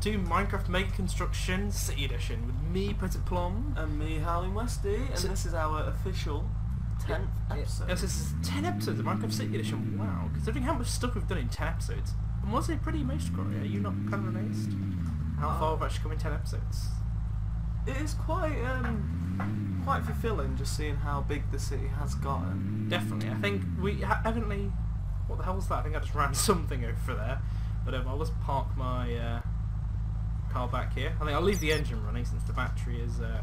to Minecraft Mega Construction City Edition with me, Petit Plum. And me, Howling Westy, and So- this is our official 10th episode. Yes, this is 10 episodes of Minecraft City Edition. Wow, considering how much stuff we've done in 10 episodes. And was it pretty amazed, Corey? Are you not kind of amazed? How Uh, far we've actually come in 10 episodes? It is quite, um, quite fulfilling just seeing how big the city has gotten. Definitely. I think we ha- evidently... What the hell was that? I think I just ran something over there. But um, I'll just park my uh, car back here. I think I'll leave the engine running since the battery is uh,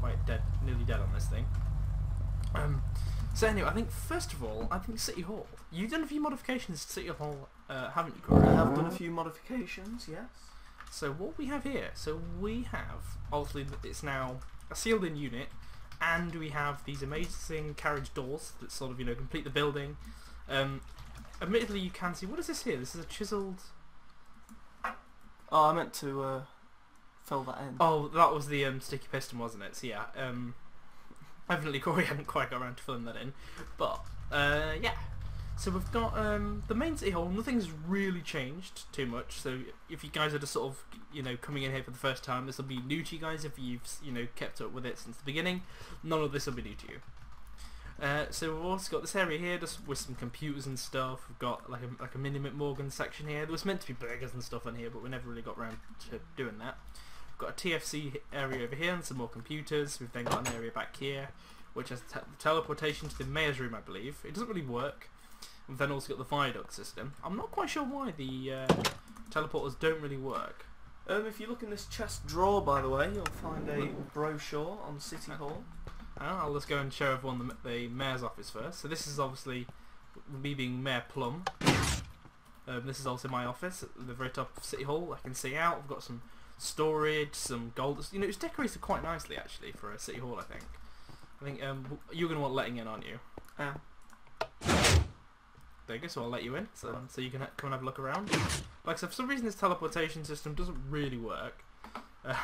quite dead, nearly dead on this thing. Um, so anyway, I think first of all, I think City Hall. You've done a few modifications to City Hall, uh, haven't you, Corey? I have done a few modifications, yes. So what we have here, so we have, obviously it's now a sealed in unit, and we have these amazing carriage doors that sort of, you know, complete the building. Um, admittedly you can see, what is this here? This is a chiseled, Oh, I meant to uh, fill that in. oh that was the um, sticky piston wasn't it? So yeah, um, evidently Corey hadn't quite got around to filling that in, but uh, yeah. So we've got um, the main city hall. Nothing's really changed too much. So if you guys are just sort of you know coming in here for the first time, this will be new to you guys. If you've you know kept up with it since the beginning, none of this will be new to you. Uh, so we've also got this area here, just with some computers and stuff. We've got like a like a mini Morgan section here. There was meant to be burgers and stuff in here, but we never really got around to doing that. We've got a TFC area over here and some more computers. We've then got an area back here, which has te- teleportation to the mayor's room, I believe. It doesn't really work. We've then also got the viaduct system. I'm not quite sure why the uh, teleporters don't really work. Um, if you look in this chest drawer, by the way, you'll find a brochure on City Hall. Uh, I'll just go and show everyone the, the mayor's office first. So this is obviously me being Mayor Plum. Um, this is also my office at the very top of City Hall. I can see out. I've got some storage, some gold. You know, it's decorated quite nicely actually for a City Hall. I think. I think um, you're going to want letting in, aren't you? Um, There you go. So I'll let you in, so so you can ha- come and have a look around. Like I said, for some reason this teleportation system doesn't really work.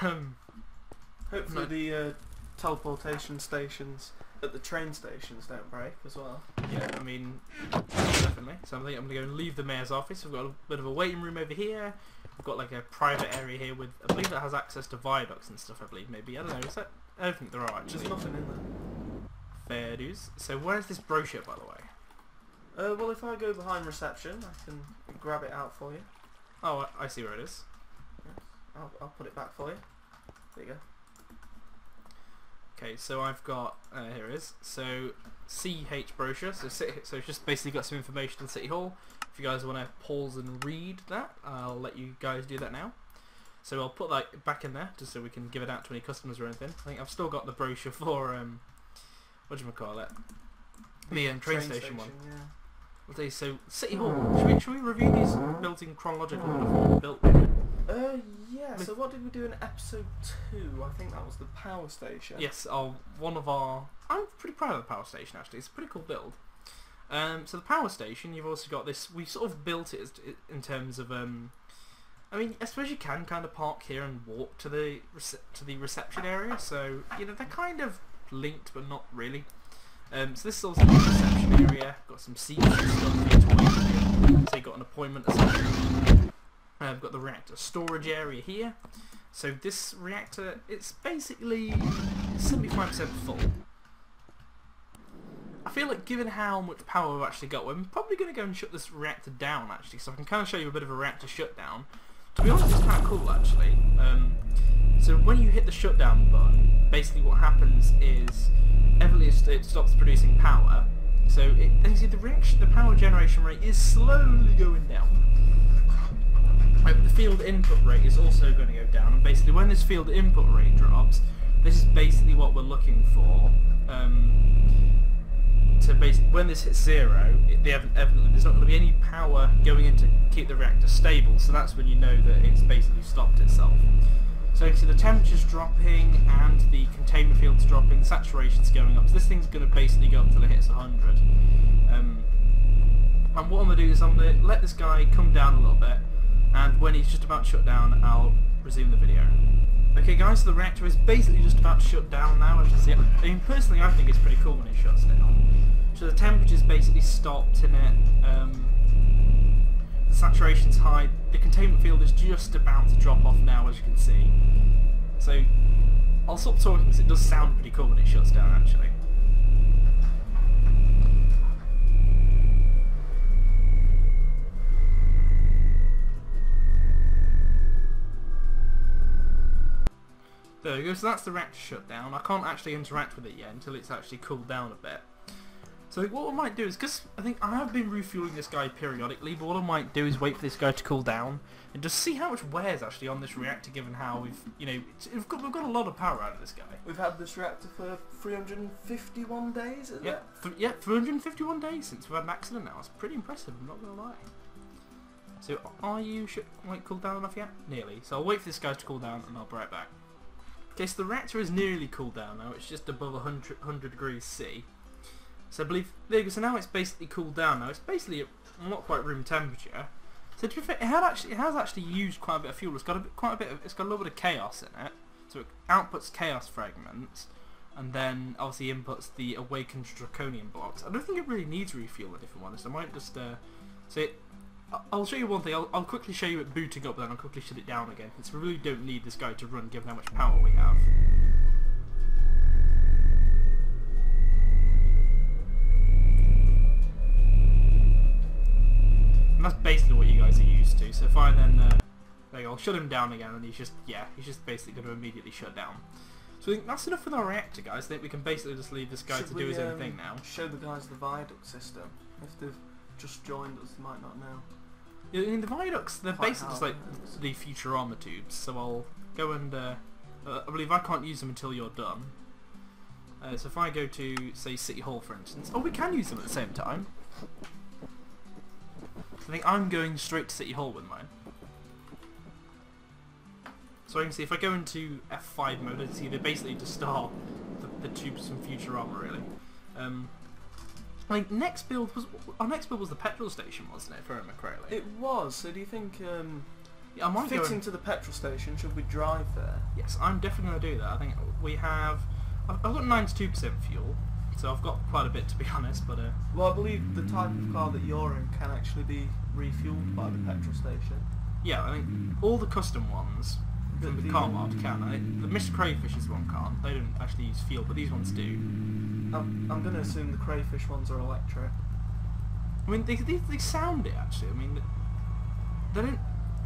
Um, hopefully No. the uh, teleportation stations at the train stations don't break as well. Yeah, I mean, definitely. So I think I'm going to go and leave the mayor's office. We've got a bit of a waiting room over here. We've got like a private area here with, I believe that has access to viaducts and stuff, I believe, maybe. I don't know, is that? I don't think there are There's actually. nothing in there. Fair dues. So where's this brochure, by the way? Uh, well, if I go behind reception, I can grab it out for you. Oh, I, I see where it is. I'll, I'll put it back for you. There you go. Okay, so I've got, uh, here it is. So, CH brochure. So, so it's just basically got some information on City Hall. If you guys want to pause and read that, I'll let you guys do that now. So I'll put that back in there, just so we can give it out to any customers or anything. I think I've still got the brochure for, um, what do you call it? The um, train, station, one. Yeah. Okay, so City Hall. Should we, should we review these built in chronological order built? Uh, yeah. So what did we do in episode two? I think that was the power station. Yes, our, one of our... I'm pretty proud of the power station actually. It's a pretty cool build. Um, so the power station, you've also got this. We sort of built it in terms of. Um, I mean, I suppose you can kind of park here and walk to the to the reception area. So you know they're kind of linked, but not really. Um, so this is also the reception area. Got some seats and stuff for you to wait. So you got an appointment or something. I've got the reactor storage area here. So this reactor, it's basically 75% full. I feel like given how much power we've actually got, we're probably going to go and shut this reactor down actually, so I can kind of show you a bit of a reactor shutdown. To be honest, it's kind of cool actually. Um, so when you hit the shutdown button, basically what happens is evidently it stops producing power. So it, you see the reaction, the power generation rate is slowly going down. The field input rate is also going to go down, and basically when this field input rate drops, this is basically what we're looking for. Um, to basically, when this hits zero, it, evidently there's not going to be any power going in to keep the reactor stable, so that's when you know that it's basically stopped itself. So you see the temperature's dropping and the containment field's dropping, saturation's going up. So this thing's going to basically go up until it hits 100. Um, and what I'm going to do is I'm going to let this guy come down a little bit, when he's just about shut down, I'll resume the video. Okay guys, so the reactor is basically just about shut down now, as you see. I mean, personally I think it's pretty cool when it shuts down. So the temperature's basically stopped in it. Um, The saturation's high. The containment field is just about to drop off now, as you can see. So I'll stop talking because it does sound pretty cool when it shuts down, actually. There we go, so that's the reactor shut down. I can't actually interact with it yet until it's actually cooled down a bit. So what I might do is, because I think I have been refueling this guy periodically, but what I might do is wait for this guy to cool down and just see how much wears actually on this reactor given how we've, you know, we've got, we've got a lot of power out of this guy. We've had this reactor for 351 days, is Yeah, it? th yeah, 351 days since we've had an accident now. It's pretty impressive, I'm not going to lie. So are you sh wait, cooled down enough yet? Nearly. So I'll wait for this guy to cool down and I'll be right back. Okay, so the reactor is nearly cooled down now. It's just above 100, 100 degrees C. So I believe, there you go, so now it's basically cooled down now. It's basically not quite room temperature. So to be fair, it, had actually, it has actually used quite a bit of fuel. It's got a bit, quite a bit of, it's got a little bit of chaos in it. So it outputs chaos fragments, and then obviously inputs the awakened draconium blocks. I don't think it really needs refueling if I'm honest. I might just, uh, so it, I'll show you one thing. I'll, I'll quickly show you it booting up, then I'll quickly shut it down again. Because we really don't need this guy to run, given how much power we have. And that's basically what you guys are used to. So if I then, uh, there you go, I'll shut him down again, and he's just, yeah, he's just basically going to immediately shut down. So I think that's enough with our reactor, guys. I think we can basically just leave this guy Should to we, do his own um, thing now. Show the guys the viaduct system. If they've just joined us, they might not know. Yeah, I mean, the viaducts, they're Quite basically just like the Futurama tubes, so I'll go and, uh, uh, I believe I can't use them until you're done. Uh, so if I go to, say, City Hall, for instance, oh, we can use them at the same time. I think I'm going straight to City Hall with mine. So I can see if I go into F5 mode, I can see they basically just start the, the tubes from Futurama, really. Um, Think next build was our next build was the petrol station, wasn't it? If I remember correctly. It was. So do you think um, Yeah, I might fitting to the petrol station? Should we drive there? Yes, I'm definitely going to do that. I think we have... I've I've got 92% fuel, so I've got quite a bit to be honest, but uh, Well, I believe the type of car that you're in can actually be refueled by the petrol station. yeah, I think all the custom ones from the The- car mod can. I, the Mr. Crayfish's one can't. They don't actually use fuel, but these ones do. I'm, I'm going to assume the crayfish ones are electric. I mean, they, they, they sound it actually. I mean, they don't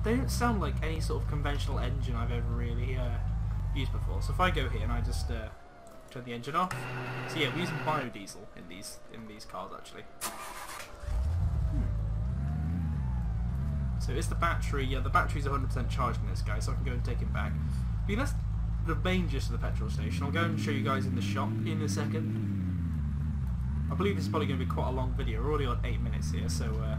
they don't sound like any sort of conventional engine I've ever really uh, used before. So if I go here and I just uh, turn the engine off, so yeah, we're using biodiesel in these in these cars actually. So is the battery? Yeah, the battery's 100% charged in this guy, so I can go and take him back. But that's the main gist of the petrol station. I'll go and show you guys in the shop in a second. I believe this is probably going to be quite a long video. We're already on 8 minutes here, so... Uh,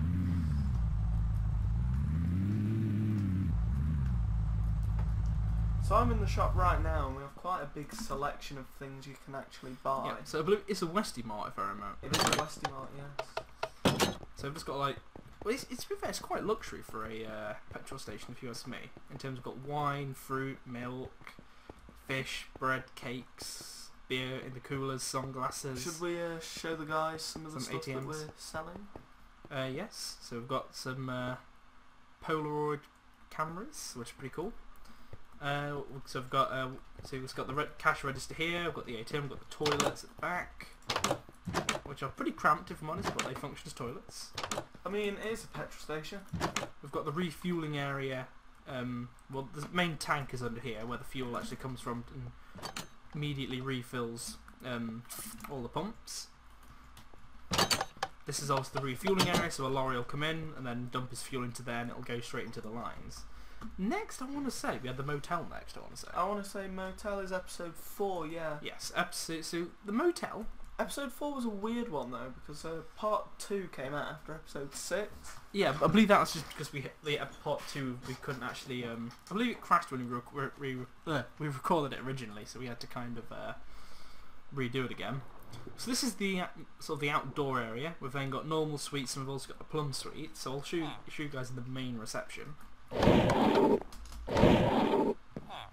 So I'm in the shop right now and we have quite a big selection of things you can actually buy. yeah, so I believe it's a Westie Mart if I remember. It is a Westie Mart, yes. So I've just got like... Well, it's, it's, to be fair, it's quite luxury for a uh, petrol station if you ask me. In terms of got wine, fruit, milk, fish, bread, cakes, beer in the coolers, sunglasses. Should we uh, show the guys some of the Some stuff that we're selling? Uh, yes, so we've got some uh, Polaroid cameras, which are pretty cool. Uh, so I've got uh, so we've got the re- cash register here. I've got the ATM. I've got the toilets at the back, which are pretty cramped if I'm honest, but they function as toilets. I mean, it is a petrol station. We've got the refueling area. Um, well, the main tank is under here, where the fuel actually comes from, and immediately refills um, all the pumps. This is also the refueling area, so a lorry will come in and then dump his fuel into there, and it'll go straight into the lines. Next, I want to say we had the motel. Next, I want to say. I want to say motel is episode four. Yeah. Yes, episode. So the motel. Episode four was a weird one though because uh, part two came out after episode six. Yeah, I believe that's just because we hit the uh, part two. We couldn't actually. Um, I believe it crashed when we rec- we, uh, we recorded it originally, so we had to kind of uh, redo it again. So this is the uh, sort of the outdoor area. We've then got normal suites and we've also got the plum suite. So I'll show you, show you guys in the main reception.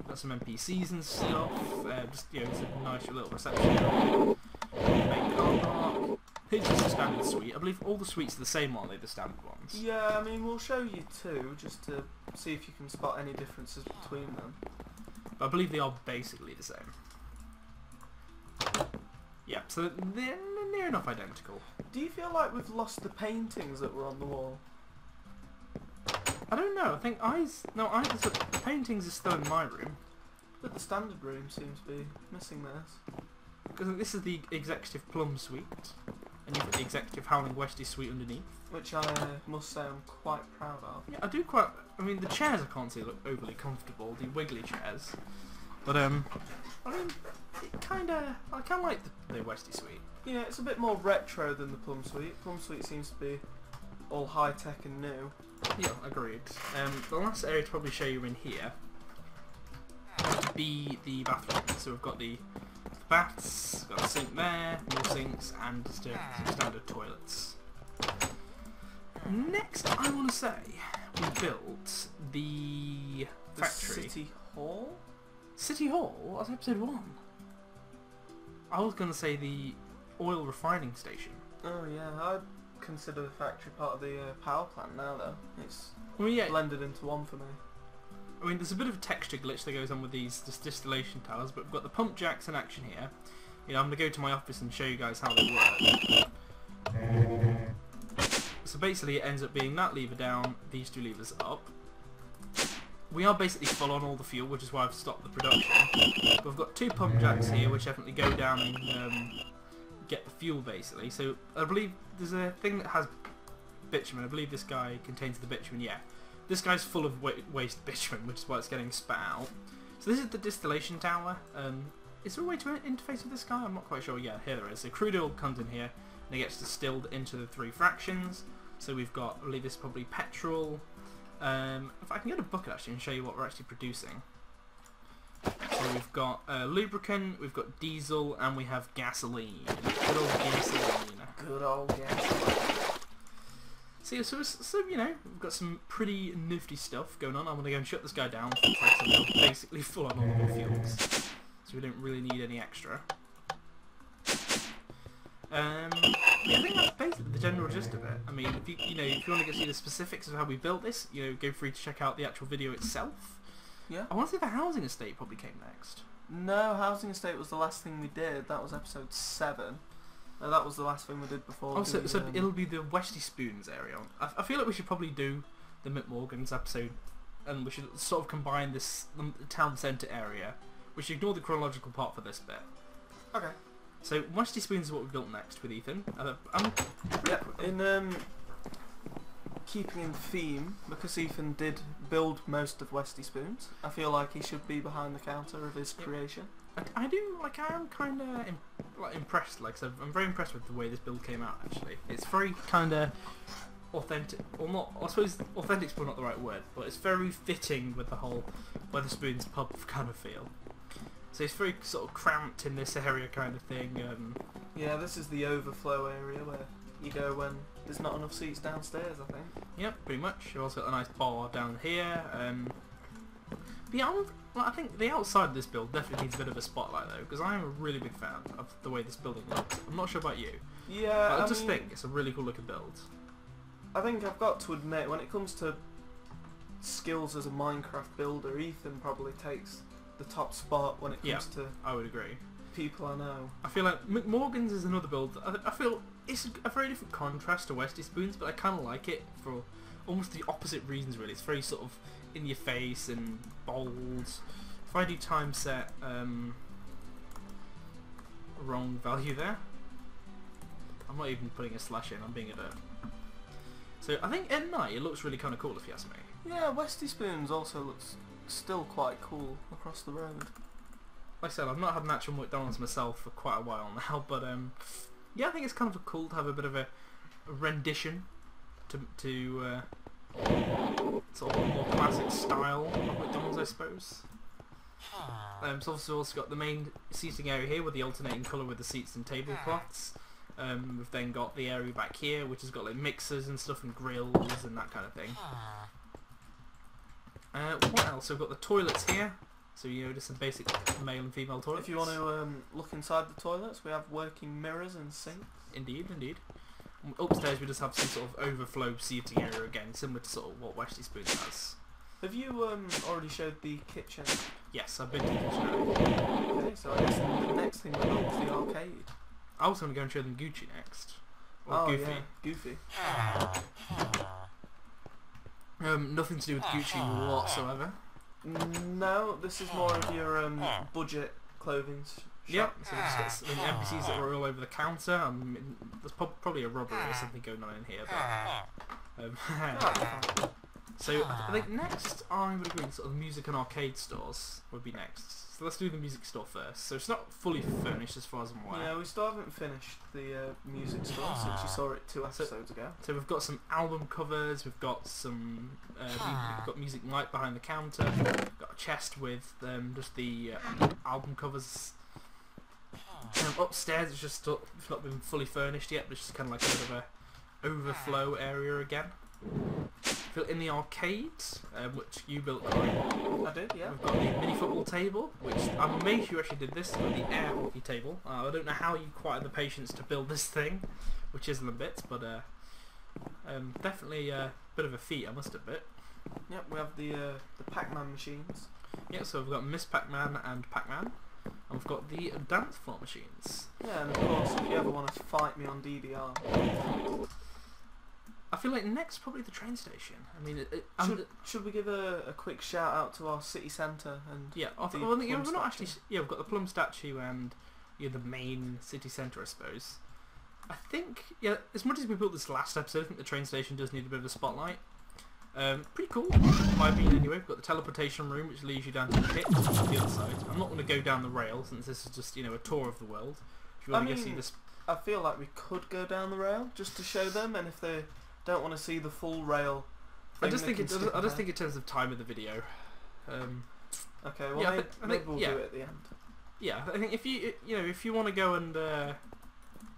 Got some NPCs and stuff. Just you know, it's a nice little reception. Park. A standard suite. I believe all the suites are the same, aren't they? The standard ones. Yeah, I mean, we'll show you two just to see if you can spot any differences between them. But I believe they are basically the same. Yeah, so they're near enough identical. Do you feel like we've lost the paintings that were on the wall? I don't know. I think eyes. No, eyes. The paintings are still in my room But the standard room seems to be missing this. Because this is the executive plum suite, and you've got the executive howling westie suite underneath. Which I uh, must say I'm quite proud of. Yeah, I do quite. I mean, the chairs I can't say look overly comfortable. The wiggly chairs, but um, I mean, it kind of. I kind of like the, the westie suite. Yeah, it's a bit more retro than the Plum Suite. Plum Suite seems to be all high tech and new. Yeah, agreed. Um, the last area to probably show you in here would be the bathroom. So we've got the baths, got a sink there, more sinks, and standard toilets. Next, I want to say we built the The factory. City Hall? City Hall? was episode one. I was going to say the oil refining station. Oh yeah, I'd consider the factory part of the uh, power plant now though. It's Well, yeah, blended into one for me. I mean, there's a bit of a texture glitch that goes on with these distillation towers, but we've got the pump jacks in action here. You know, I'm going to go to my office and show you guys how they work. So basically it ends up being that lever down, these two levers up. We are basically full on all the fuel, which is why I've stopped the production. We've got two pump jacks here, which definitely go down and um, get the fuel basically. So I believe there's a thing that has bitumen. I believe this guy contains the bitumen, yeah. This guy's full of wa- waste bitumen, which is why it's getting spat out. So this is the distillation tower. Um, is there a way to interface with this guy? I'm not quite sure. Yeah, here there is. So crude oil comes in here, and it gets distilled into the three fractions. So we've got, I believe this is probably petrol. Um, if I can get a bucket actually and show you what we're actually producing. So we've got uh, lubricant, we've got diesel, and we have gasoline. Good old gasoline. Good old gas. So, so, so you know, we've got some pretty nifty stuff going on. I'm going to go and shut this guy down basically full on all our fuels. So we don't really need any extra. Um, yeah, I think that's basically the general gist of it. I mean, if you, you know, if you want to get see the specifics of how we built this, you know, go free to check out the actual video itself. Yeah. I want to say the housing estate probably came next. No, housing estate was the last thing we did. That was episode seven. No, that was the last thing we did before. Oh, so, so um, it'll be the Westy Spoons area. I, I feel like we should probably do the McMorgans episode, and we should sort of combine this um, town centre area. We should ignore the chronological part for this bit. Okay. So Westy Spoons is what we've built next with Ethan. Uh, I'm Yeah. In um, keeping in theme, because Ethan did build most of Westy Spoons, I feel like he should be behind the counter of his Yep. creation. I, I do like I am kind of Im- like impressed. Like I'm very impressed with the way this build came out. Actually, it's very kind of authentic, or not. I suppose authentic's probably not the right word, but it's very fitting with the whole Wetherspoons pub kind of feel. So it's very sort of cramped in this area kind of thing. Um, Yeah, this is the overflow area where you go when there's not enough seats downstairs. I think. Yep, pretty much. You've also got a nice bar down here. Um, but yeah, I'm, well, I think the outside of this build definitely needs a bit of a spotlight though, because I am a really big fan of the way this building looks. I'm not sure about you, Yeah, but I, I just mean, think it's a really cool looking build. I think I've got to admit, when it comes to skills as a Minecraft builder, Ethan probably takes the top spot when it comes Yeah. to I would agree. People I know. I feel like McMorgan's is another build. I, I feel it's a very different contrast to Westy Spoons, but I kind of like it for almost the opposite reasons. Really, it's very sort of in your face and bold. If I do time set, um, wrong value there. I'm not even putting a slash in. I'm being a dirt. So I think at night it looks really kind of cool if you ask me. Yeah, Westy Spoons also looks still quite cool across the road. Like I said, I've not had natural McDonald's myself for quite a while now, but um, yeah, I think it's kind of cool to have a bit of a, a rendition to to uh, sort of a more classic style of McDonald's, I suppose. Um, so obviously we've also got the main seating area here with the alternating colour with the seats and tablecloths. Um, we've then got the area back here which has got like mixers and stuff and grills and that kind of thing. Uh, what else? We've got the toilets here. So you know, just a basic male and female toilets. If you want to um, look inside the toilets, we have working mirrors and sinks. Indeed, indeed. Upstairs we just have some sort of overflow seating area again, similar to sort of what Westy Spoon has. Have you um, already showed the kitchen? Yes, I've been to the kitchen. Okay, so I guess the next thing we'll go is the arcade. I was going to go and show them Gucci next. Or oh Goofy. yeah, Goofy. Um, nothing to do with Gucci whatsoever. No, this is more of your um, budget clothing sh- Yep, so just got some NPCs that were all over the counter. Um, there's probably a robbery or something going on in here, but... Um, So I think next I would agree sort of music and arcade stores would be next. So let's do the music store first. So it's not fully furnished as far as I'm aware. yeah, we still haven't finished the uh, music store since you saw it two So- episodes ago. So we've got some album covers, we've got some, uh, mu- we've got music light behind the counter, we've got a chest with um, just the uh, album covers. Um, upstairs it's just still, it's not been fully furnished yet, but it's just kind of like a bit of a overflow area again. In the arcade, um, which you built. I did, yeah. We've got the mini football table, which I'm amazed you actually did this. Got the air hockey table. Uh, I don't know how you quite had the patience to build this thing, which isn't a bit, but uh, um, definitely a bit of a feat, I must admit. Yep, we have the uh, the Pac-Man machines. Yeah, so we've got Miss Pac-Man and Pac-Man, and we've got the dance floor machines. Yeah, and of course, if you ever want to fight me on DDR, I feel like next probably the train station. I mean, it, it, should, should we give a, a quick shout out to our city centre and yeah, I well, we're not actually yeah we've got the plum statue and yeah, the main city centre, I suppose. I think yeah, as much as we built this last episode, I think the train station does need a bit of a spotlight. Um, pretty cool, in my opinion. Anyway, we've got the teleportation room, which leads you down to the pit on the other side. I'm not going to go down the rail since this is just you know a tour of the world. If you I want to go see mean, this, I feel like we could go down the rail just to show them, and if they don't want to see the full rail, I just think it, I just think in terms of time of the video. Um, Okay, well Yeah, I maybe, think- I maybe think- we'll yeah. do it at the end. Yeah, I think if you you know if you want to go and uh,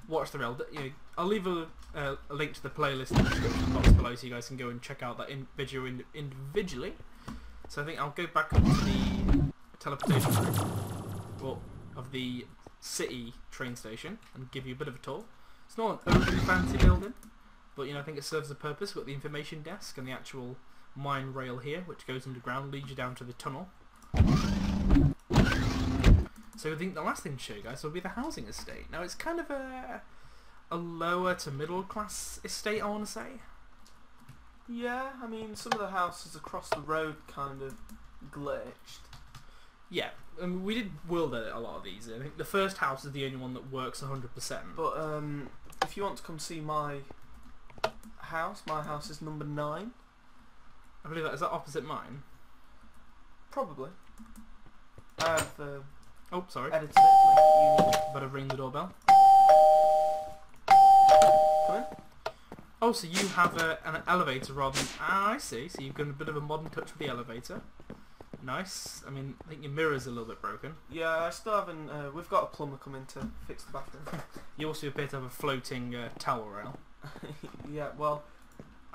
watch the rail, you know, I'll leave a, uh, a link to the playlist in the description box below, so you guys can go and check out that in video in, individually. So I think I'll go back up to the teleportation well, of the city train station, and give you a bit of a tour. It's not an overly fancy building, but you know I think it serves a purpose. We've got the information desk and the actual mine rail here, which goes underground, leads you down to the tunnel. So I think the last thing to show you guys will be the housing estate. Now it's kind of a a lower to middle class estate, I want to say. Yeah, I mean some of the houses across the road kind of glitched. Yeah, I mean, we did world edit a lot of these. I think the first house is the only one that works 100%. But um, if you want to come see my house, my house is number nine, I believe that is that opposite mine. probably. I have uh, Oh, sorry. edited it to make it. Better ring the doorbell. Come in. Oh, so you have a, an elevator rather than... Ah, I see. So you've got a bit of a modern touch with the elevator. Nice. I mean, I think your mirror's a little bit broken. Yeah, I still haven't. Uh, we've got a plumber coming to fix the bathroom. You also appear to have a floating uh, towel rail. yeah, well,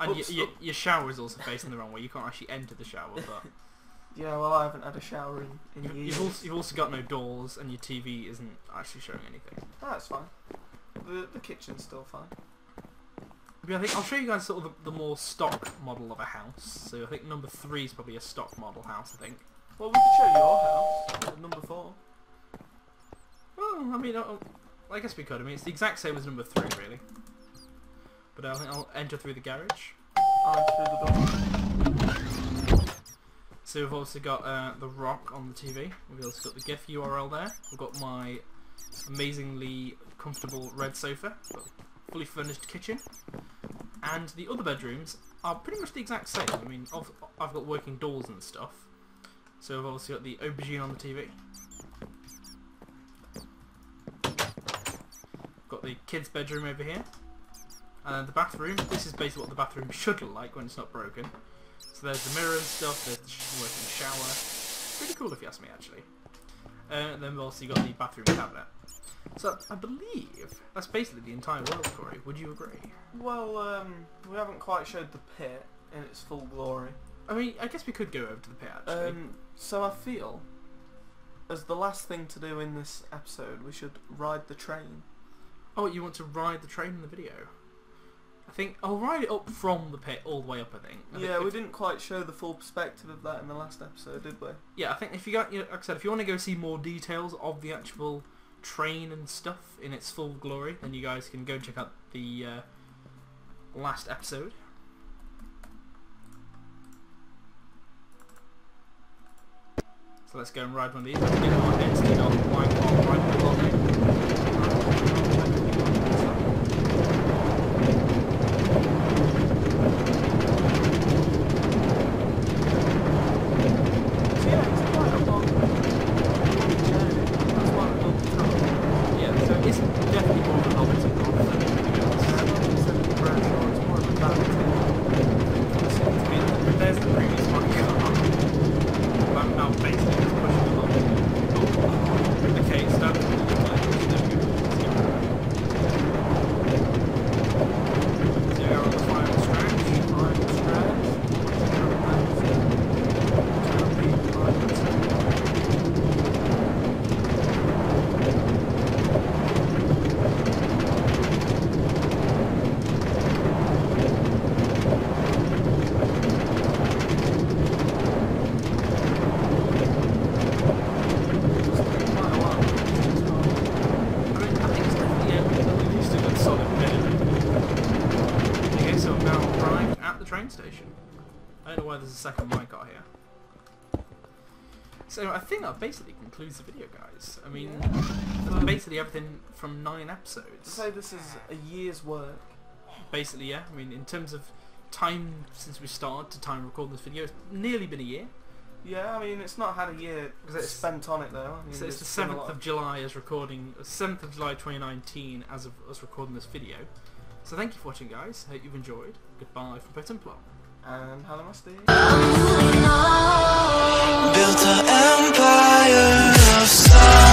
And y Oops, y your shower is also facing the wrong way. You can't actually enter the shower, but yeah, well, I haven't had a shower in, in years. you've also, you've also got no doors, and your TV isn't actually showing anything. That's fine. The the kitchen's still fine. But I think I'll show you guys sort of the, the more stock model of a house. So I think number three is probably a stock model house. I think. Well, we could show your house, uh, number four. Well, I mean, i I guess we could. I mean, it's the exact same as number three, really. But I think I'll enter through the garage. The. So we've also got uh, the rock on the TV. We've also got the GIF URL there. We've got my amazingly comfortable red sofa, fully furnished kitchen, and the other bedrooms are pretty much the exact same. I mean, I've, I've got working doors and stuff. So I've also got the aubergine on the TV. Got the kids' bedroom over here. And the bathroom. This is basically what the bathroom should look like when it's not broken. So there's the mirror and stuff, there's the working shower. Pretty cool if you ask me actually. Uh, and then we've also got the bathroom cabinet. So I believe that's basically the entire world, Corey. Would you agree? Well, um, we haven't quite showed the pit in its full glory. I mean, I guess we could go over to the pit actually. Um, so I feel as the last thing to do in this episode, we should ride the train. Oh, you want to ride the train in the video? I think I'll ride it up from the pit all the way up. I think. I think Yeah, we if- didn't quite show the full perspective of that in the last episode, did we? Yeah, I think if you got, you know, like I said, if you want to go see more details of the actual train and stuff in its full glory, then you guys can go check out the uh, last episode. So let's go and ride one of these. Let's get our heads to our wine car ride the lot So yeah, it's quite a long journey. That's why we built the tunnel. Yeah, so it's definitely more of a novelty car than anything else. Yeah, like we said in the brochure, it's more of a vanity. I mean, there's the previous one car. I'm now basically just pushing along. Oh, okay, it's done. So we're on the final stretch. Final stretch. I mean, I think it's definitely yeah, at least a good solid minute. Okay, so I've now arrived at the train station. I don't know why there's a second minecart here. So I think that basically concludes the video, guys. I mean, that's basically everything from nine episodes. Say this is a year's work. Basically, yeah. I mean, in terms of time since we started to time recording this video, it's nearly been a year. Yeah, I mean, it's not had a year Because it's- spent on it though. I mean, So it's the been a seventh lot of July as recording, uh, seventh of July 2019 as of us recording this video. So thank you for watching, guys. Hope you've enjoyed. Goodbye from Pet Plot. And Howling Westy. Built an empire of stars